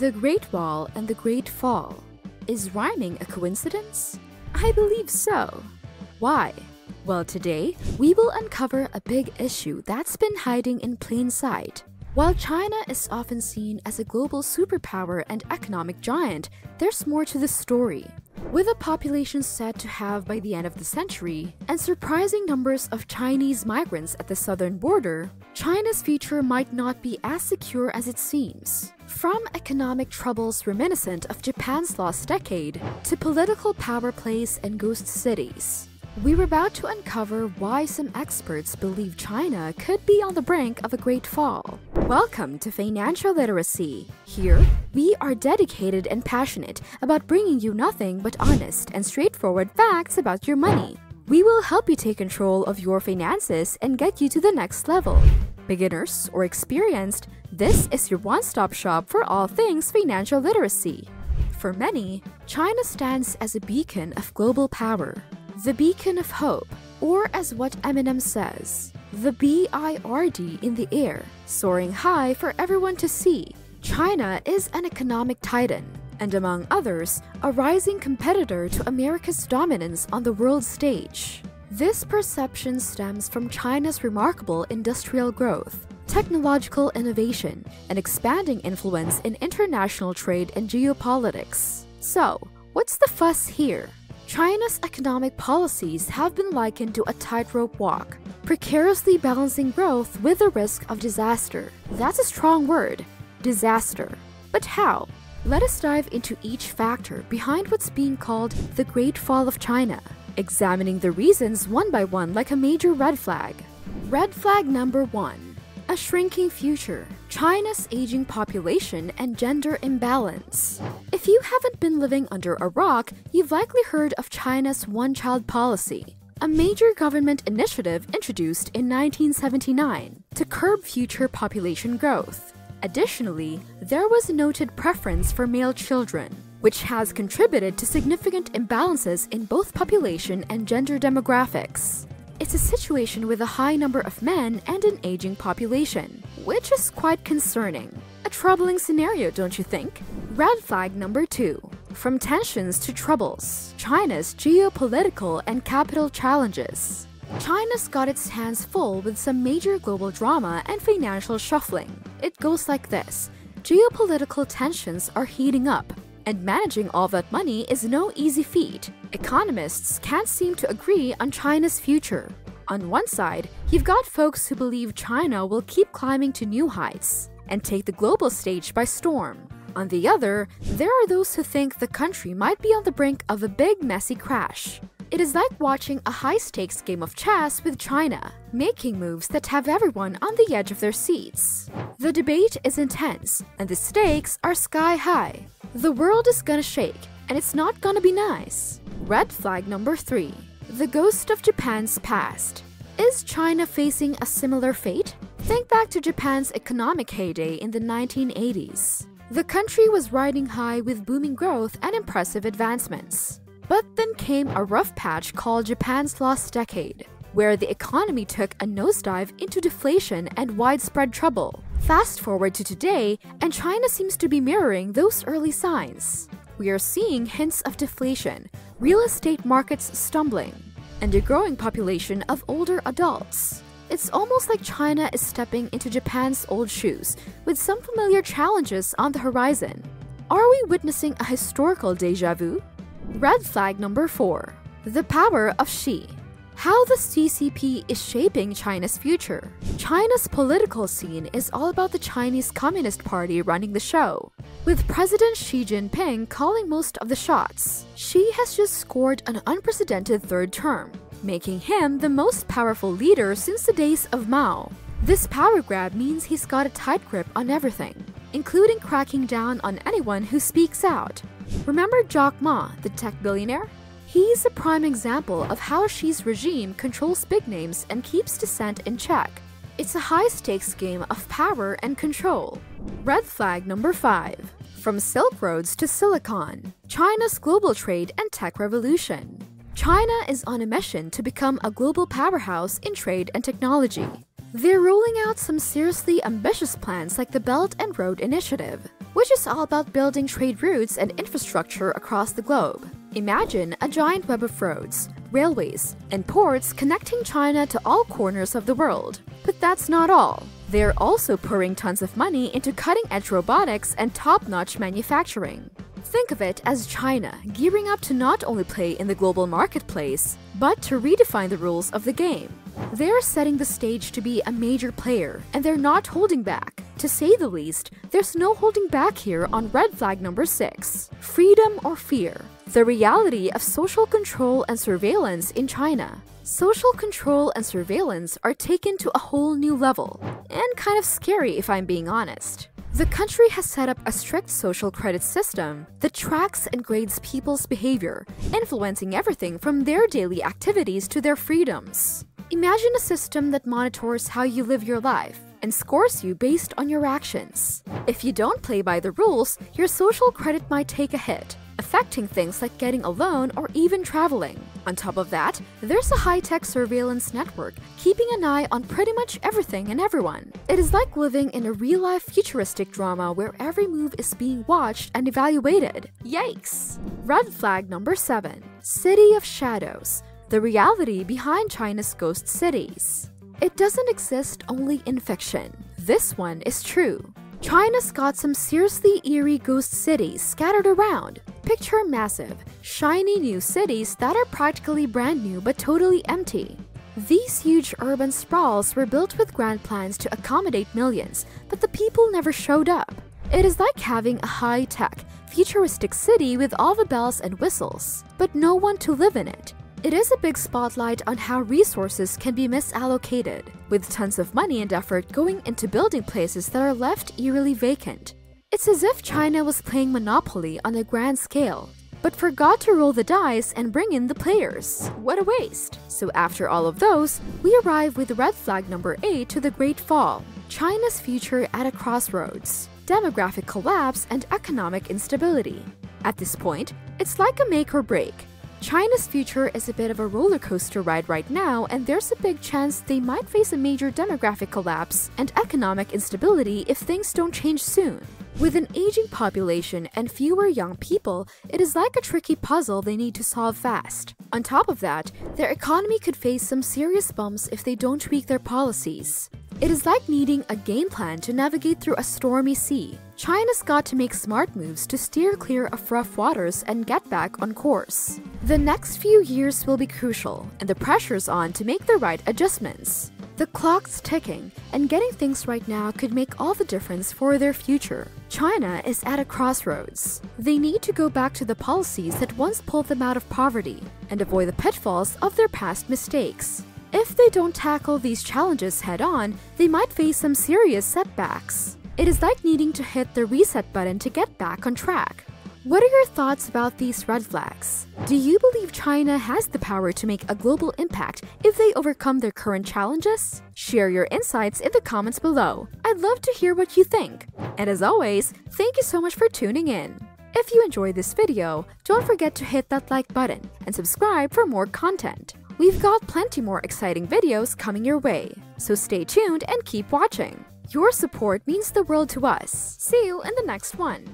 The Great Wall and the Great Fall. Is rhyming a coincidence? I believe so. Why? Well, today we will uncover a big issue that's been hiding in plain sight. While China is often seen as a global superpower and economic giant, there's more to the story. With a population said to halve by the end of the century, and surprising numbers of Chinese migrants at the southern border, China's future might not be as secure as it seems. From economic troubles reminiscent of Japan's lost decade to political power plays and ghost cities. We're about to uncover why some experts believe China could be on the brink of a great fall. Welcome to Financial Literacy. Here, we are dedicated and passionate about bringing you nothing but honest and straightforward facts about your money. We will help you take control of your finances and get you to the next level. Beginners or experienced, this is your one stop shop for all things financial literacy. For many, China stands as a beacon of global power the beacon of hope, or as what Eminem says, the BIRD in the air, soaring high for everyone to see. China is an economic titan, and among others, a rising competitor to America's dominance on the world stage. This perception stems from China's remarkable industrial growth, technological innovation, and expanding influence in international trade and geopolitics. So, what's the fuss here? China's economic policies have been likened to a tightrope walk, precariously balancing growth with the risk of disaster. That's a strong word disaster. But how? Let us dive into each factor behind what's being called the Great Fall of China, examining the reasons one by one like a major red flag. Red flag number one a shrinking future, China's aging population, and gender imbalance. If you haven't been living under a rock, you've likely heard of China's one child policy, a major government initiative introduced in 1979 to curb future population growth. Additionally, there was a noted preference for male children, which has contributed to significant imbalances in both population and gender demographics. It's a situation with a high number of men and an aging population, which is quite concerning. A troubling scenario, don't you think? Red flag number two. From tensions to troubles, China's geopolitical and capital challenges. China's got its hands full with some major global drama and financial shuffling. It goes like this Geopolitical tensions are heating up, and managing all that money is no easy feat. Economists can't seem to agree on China's future. On one side, you've got folks who believe China will keep climbing to new heights and take the global stage by storm. On the other, there are those who think the country might be on the brink of a big messy crash. It is like watching a high stakes game of chess with China, making moves that have everyone on the edge of their seats. The debate is intense, and the stakes are sky high. The world is gonna shake, and it's not gonna be nice. Red flag number 3 The ghost of Japan's past. Is China facing a similar fate? Think back to Japan's economic heyday in the 1980s. The country was riding high with booming growth and impressive advancements. But then came a rough patch called Japan's Lost Decade, where the economy took a nosedive into deflation and widespread trouble. Fast forward to today, and China seems to be mirroring those early signs. We are seeing hints of deflation, real estate markets stumbling, and a growing population of older adults. It's almost like China is stepping into Japan's old shoes, with some familiar challenges on the horizon. Are we witnessing a historical deja vu? Red flag number 4 The power of Xi. How the CCP is shaping China's future. China's political scene is all about the Chinese Communist Party running the show. With President Xi Jinping calling most of the shots, Xi has just scored an unprecedented third term, making him the most powerful leader since the days of Mao. This power grab means he's got a tight grip on everything, including cracking down on anyone who speaks out. Remember Jack Ma, the tech billionaire? He's a prime example of how Xi's regime controls big names and keeps dissent in check. It's a high stakes game of power and control. Red flag number 5 From Silk Roads to Silicon China's global trade and tech revolution. China is on a mission to become a global powerhouse in trade and technology. They're rolling out some seriously ambitious plans like the Belt and Road Initiative. Which is all about building trade routes and infrastructure across the globe. Imagine a giant web of roads, railways, and ports connecting China to all corners of the world. But that's not all. They're also pouring tons of money into cutting edge robotics and top notch manufacturing. Think of it as China gearing up to not only play in the global marketplace, but to redefine the rules of the game. They're setting the stage to be a major player, and they're not holding back. To say the least, there's no holding back here on red flag number 6 freedom or fear. The reality of social control and surveillance in China. Social control and surveillance are taken to a whole new level, and kind of scary if I'm being honest. The country has set up a strict social credit system that tracks and grades people's behavior, influencing everything from their daily activities to their freedoms. Imagine a system that monitors how you live your life and scores you based on your actions. If you don't play by the rules, your social credit might take a hit, affecting things like getting a loan or even traveling. On top of that, there's a high-tech surveillance network keeping an eye on pretty much everything and everyone. It is like living in a real-life futuristic drama where every move is being watched and evaluated. Yikes! Red flag number 7. City of Shadows the reality behind China's ghost cities. It doesn't exist only in fiction. This one is true. China's got some seriously eerie ghost cities scattered around. Picture massive, shiny new cities that are practically brand new but totally empty. These huge urban sprawls were built with grand plans to accommodate millions, but the people never showed up. It is like having a high-tech, futuristic city with all the bells and whistles, but no one to live in it. It is a big spotlight on how resources can be misallocated, with tons of money and effort going into building places that are left eerily vacant. It's as if China was playing Monopoly on a grand scale, but forgot to roll the dice and bring in the players. What a waste! So after all of those, we arrive with red flag number 8 to the Great Fall, China's future at a crossroads, demographic collapse and economic instability. At this point, it's like a make or break. China's future is a bit of a roller coaster ride right now, and there's a big chance they might face a major demographic collapse and economic instability if things don't change soon. With an aging population and fewer young people, it is like a tricky puzzle they need to solve fast. On top of that, their economy could face some serious bumps if they don't tweak their policies. It is like needing a game plan to navigate through a stormy sea. China's got to make smart moves to steer clear of rough waters and get back on course. The next few years will be crucial, and the pressure's on to make the right adjustments. The clock's ticking, and getting things right now could make all the difference for their future. China is at a crossroads. They need to go back to the policies that once pulled them out of poverty and avoid the pitfalls of their past mistakes. If they don't tackle these challenges head on, they might face some serious setbacks. It is like needing to hit the reset button to get back on track. What are your thoughts about these red flags? Do you believe China has the power to make a global impact if they overcome their current challenges? Share your insights in the comments below. I'd love to hear what you think. And as always, thank you so much for tuning in. If you enjoyed this video, don't forget to hit that like button and subscribe for more content. We've got plenty more exciting videos coming your way, so stay tuned and keep watching. Your support means the world to us. See you in the next one.